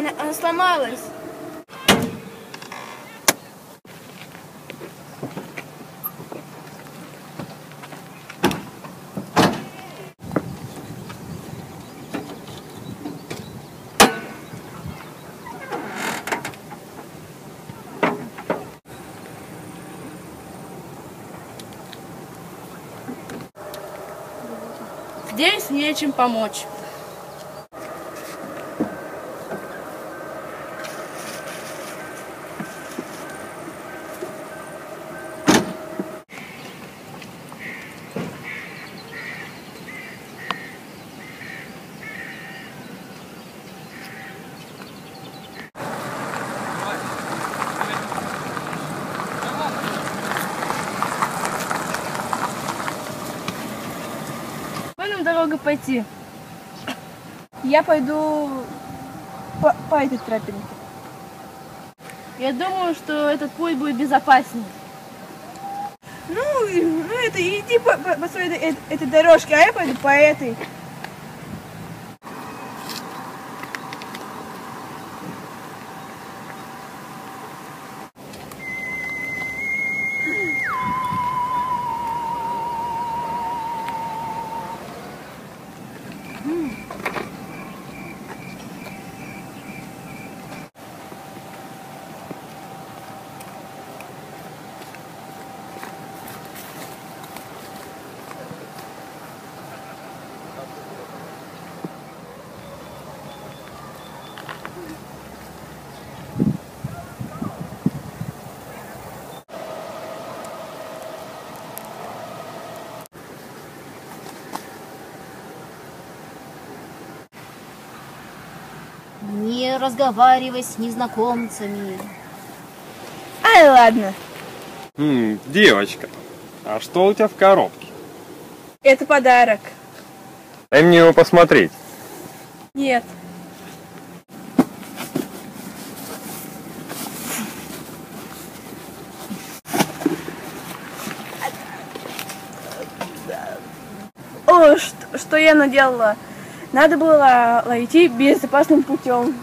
она, она сломалась. Здесь нечем помочь. Нам дорога пойти? Я пойду по, по этой тропинке. Я думаю, что этот путь будет безопаснее. Ну, ну это иди по, по, по своей этой, этой дорожке, а я пойду по этой. 嗯。Не разговаривай с незнакомцами. Ай, ладно. М, девочка, а что у тебя в коробке? Это подарок. Дай мне его посмотреть. Нет. О, что, что я наделала? Надо было идти безопасным путем.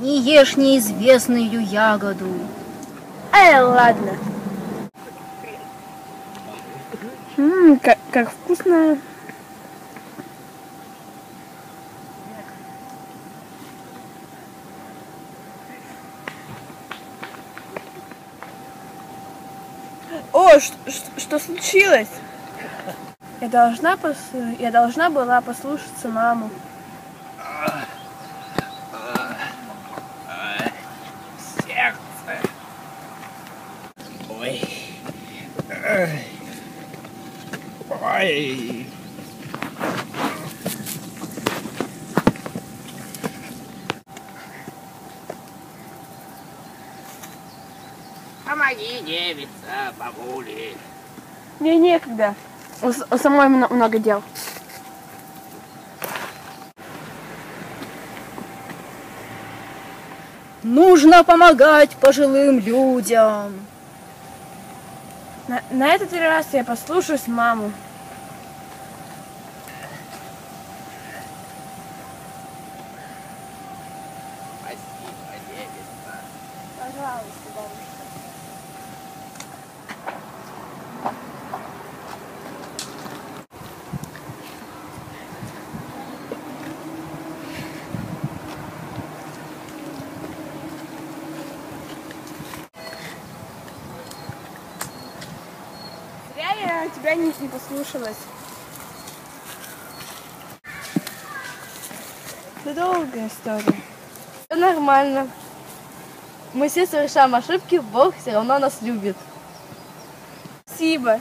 Не ешь неизвестную ягоду. Ай, ладно. Ммм, как, как вкусно. О, ш- ш- что случилось? Я должна, пос- я должна была послушаться маму. Сердце. Ой. Ой. Помоги, девица, бабули. Мне некогда. У, у самой мно- много дел. Нужно помогать пожилым людям. На, на этот раз я послушаюсь маму. Я тебя не, не послушалась. Это долгая история. Все нормально. Мы все совершаем ошибки, Бог все равно нас любит. Спасибо.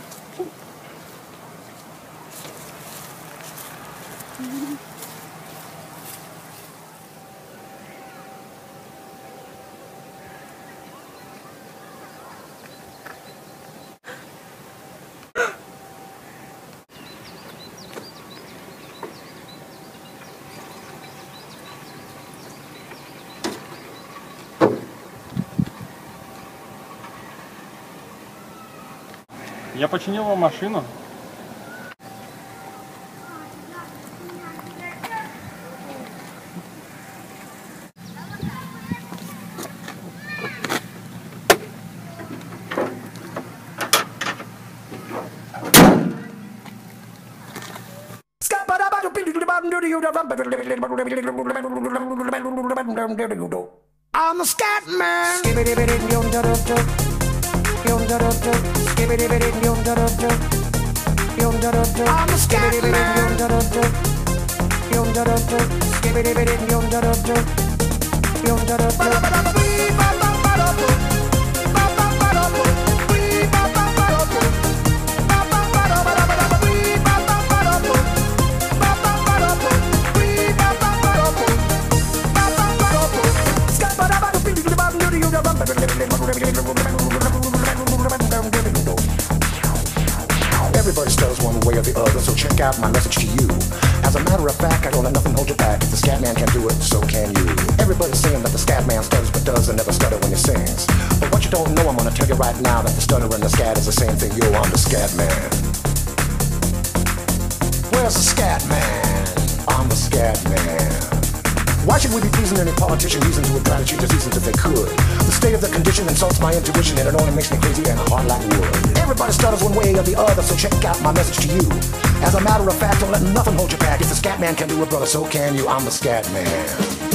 Я починил вам машину. I'm the scat man. Gracias. Other, so check out my message to you. As a matter of fact, I don't let nothing hold you back. If the scat man can do it, so can you. Everybody's saying that the scat man stutters but does and never stutter when he sings. But what you don't know, I'm gonna tell you right now that the stutter and the scat is the same thing. Yo, I'm the scat man. Where's the scat man? I'm the scat man. Why should we be pleasing any politician reason to try to cheat the seasons if they could? Insults my intuition and it only makes me crazy and hard like wood. Everybody stutters one way or the other, so check out my message to you. As a matter of fact, don't let nothing hold you back. If the scat man can do it, brother, so can you. I'm the scat man.